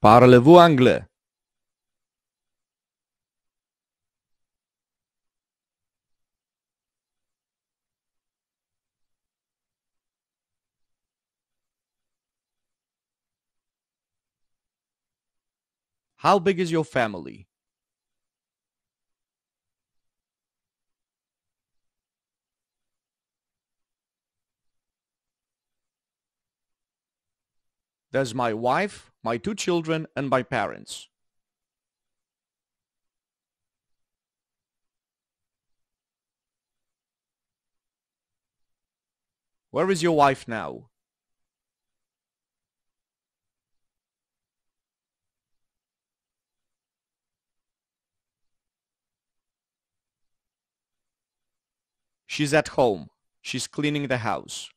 Parlez-vous anglais? How big is your family? There's my wife, my two children, and my parents. Where is your wife now? She's at home. She's cleaning the house.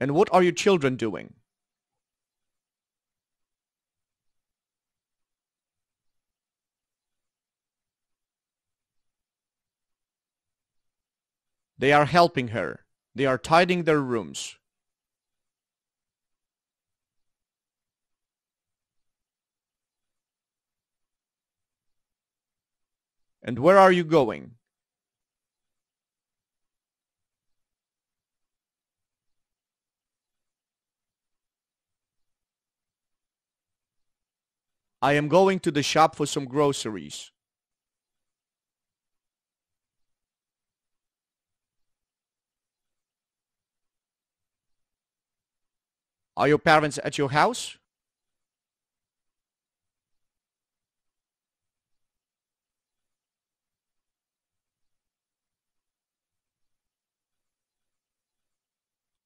And what are your children doing? They are helping her. They are tidying their rooms. And where are you going? I am going to the shop for some groceries. Are your parents at your house?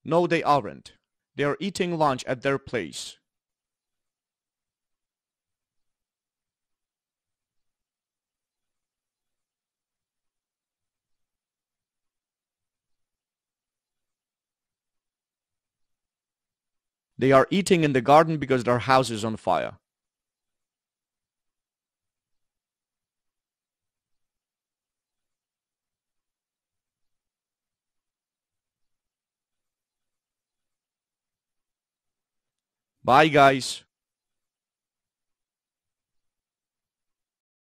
No, they aren't. They are eating lunch at their place. They are eating in the garden because their house is on fire. Bye guys.